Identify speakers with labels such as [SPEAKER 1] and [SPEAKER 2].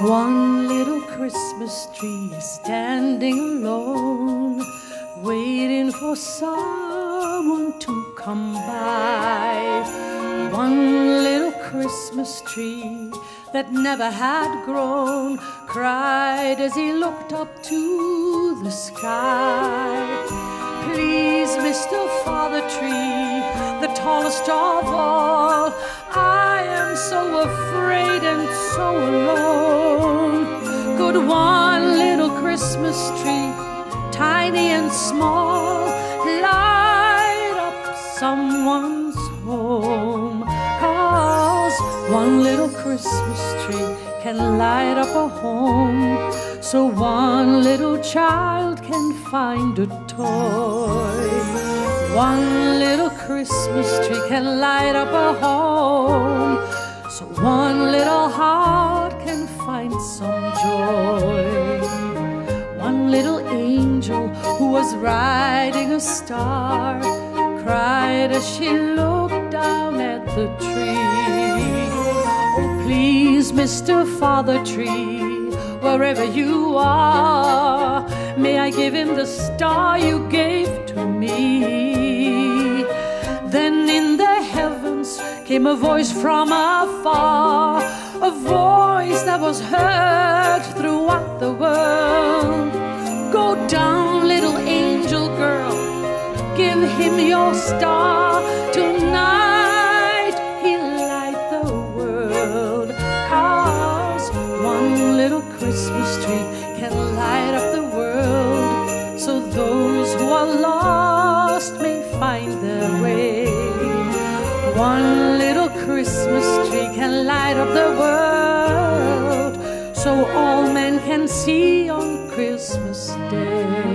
[SPEAKER 1] One little Christmas tree standing alone, waiting for someone to come by. One little Christmas tree that never had grown cried as he looked up to the sky. Please, Mr. Father Tree, the tallest of all, I am so afraid and so alone. One little Christmas tree, tiny and small, light up someone's home? Cause one little Christmas tree can light up a home, so one little child can find a toy. One little Christmas tree can light up a home, so one little heart can find some joy. One little angel who was riding a star cried as she looked down at the tree. Oh, please, Mr. Father Tree, wherever you are, may I give him the star you gave to me? Then in the heavens came a voice from afar, a voice was heard throughout the world. Go down, little angel girl, give him your star tonight. He'll light the world. Cause one little Christmas tree can light up the world. So those who are lost may find their way. One little Christmas tree can light up the world. So all men can see on Christmas Day.